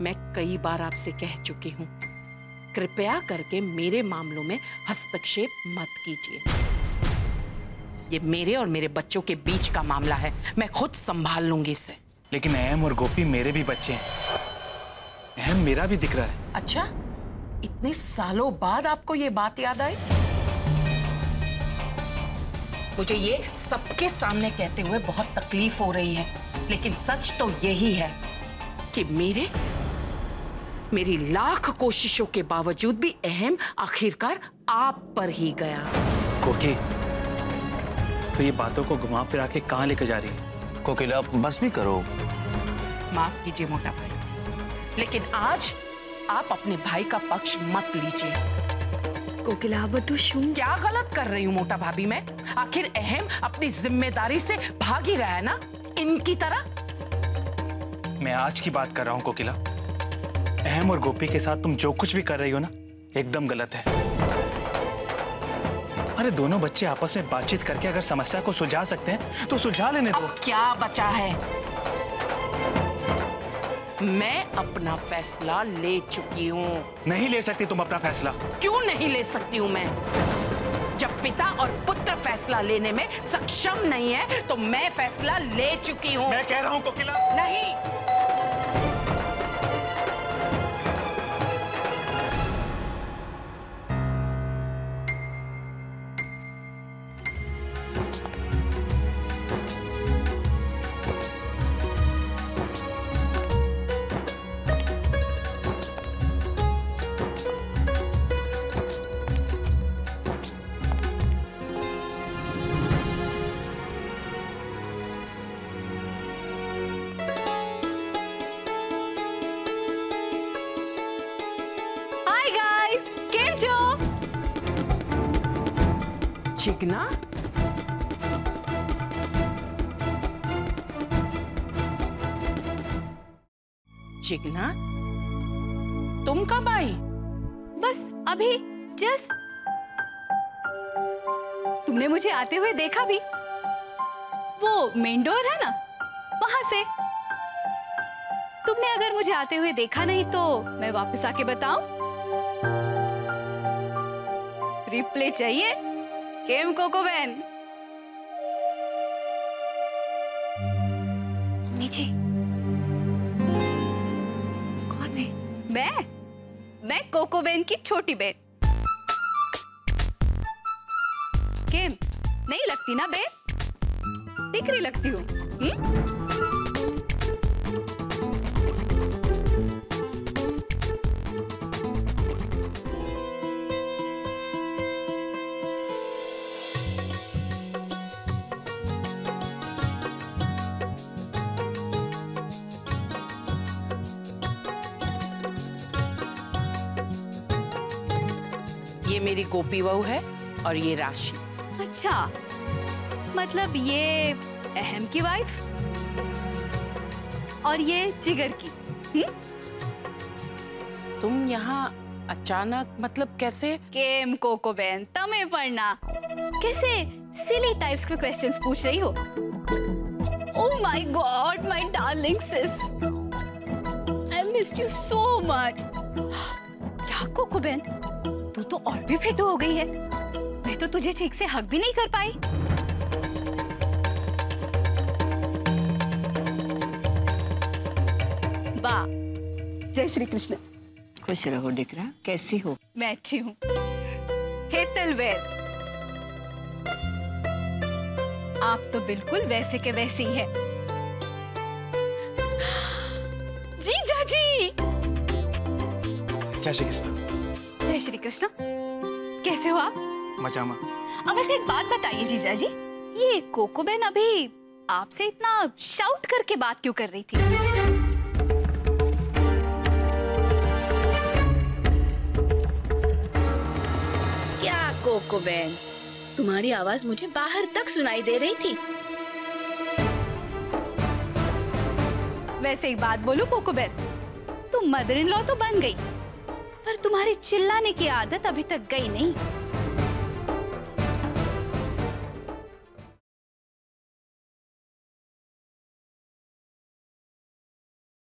मैं कई बार आपसे कह चुकी हूँ कृपया करके मेरे मामलों में हस्तक्षेप मत कीजिए। ये मेरे और मेरे बच्चों के बीच का मामला है मैं खुद संभाल लूँगी इसे। लेकिन अहम और गोपी मेरे भी बच्चे हैं। अहम मेरा भी दिख रहा है। अच्छा इतने सालों बाद आपको ये बात याद आई? मुझे ये सबके सामने कहते हुए बहुत तकलीफ़ हो रही है लेकिन सच तो यही है कि मेरे मेरी लाख कोशिशों के बावजूद भी अहम आखिरकार आप पर ही गया। कोकी तो ये बातों को घुमा फिरा के कहाँ लेकर जा रही है? कोकिला बस भी करो। माफ़ कीजिए मोटा भाई लेकिन आज आप अपने भाई का पक्ष मत लीजिए। कोकिला क्या गलत कर रही हूँ मोटा भाभी मैं? आखिर अहम अपनी ज़िम्मेदारी से भाग ही रहा है ना? इनकी तरह? मैं आज की बात कर रहा हूँ कोकिला। अहम और गोपी के साथ तुम जो कुछ भी कर रही हो ना एकदम गलत है। अरे दोनों बच्चे आपस में बातचीत करके अगर समस्या को सुलझा सकते हैं तो सुलझा लेने दो। अब क्या बचा है? मैं अपना फैसला ले चुकी हूँ। नहीं ले सकती तुम अपना फैसला। क्यों नहीं ले सकती हूँ मैं? जब पिता और पुत्र फैसला लेने में सक्षम नहीं है तो मैं फैसला ले चुकी हूँ। मैं कह रहा हूँ कोकिला। नहीं। चिकना। चिकना? तुम कब आई? बस, अभी जस्ट तुमने मुझे आते हुए देखा भी। वो मेन डोर है ना? वहाँ से। तुमने अगर मुझे आते हुए देखा नहीं तो मैं वापस आके बताऊँ? रिप्ले चाहिए? केम कोको बहन नीचे कौन है? मैं? मैं कोको बहन की छोटी बहन। केम नहीं लगती ना बहन दिकरी लगती हूँ। मेरी गोपी बहू है और ये राशि। अच्छा मतलब ये अहम की वाइफ और ये जिगर की हम्म? तुम यहाँ अचानक मतलब कैसे? केम कोको बहन तमे पढ़ना। कैसे सिली टाइप्स के क्वेश्चंस पूछ रही हो? ओह my god my darling sis I missed you so much क्या कोको बहन तू और भी फिट हो गई है। मैं तो तुझे ठीक से हक भी नहीं कर पाई। वाह। जय श्री कृष्ण। खुश रहो डिकरा कैसी हो? मैं अच्छी हूँ। आप तो बिल्कुल वैसे के वैसे ही है। जी जाजी। जय श्री कृष्ण। श्री कृष्ण कैसे हो आप? मजामा अब वैसे एक बात बताइए जीजा जी। ये कोको बहन अभी आपसे इतना शाउट करके बात क्यों कर रही थी? क्या कोको बहन तुम्हारी आवाज़ मुझे बाहर तक सुनाई दे रही थी। वैसे एक बात बोलूँ कोको बहन तुम मदर इन लॉ तो बन गई। तुम्हारी चिल्लाने की आदत अभी तक गई नहीं।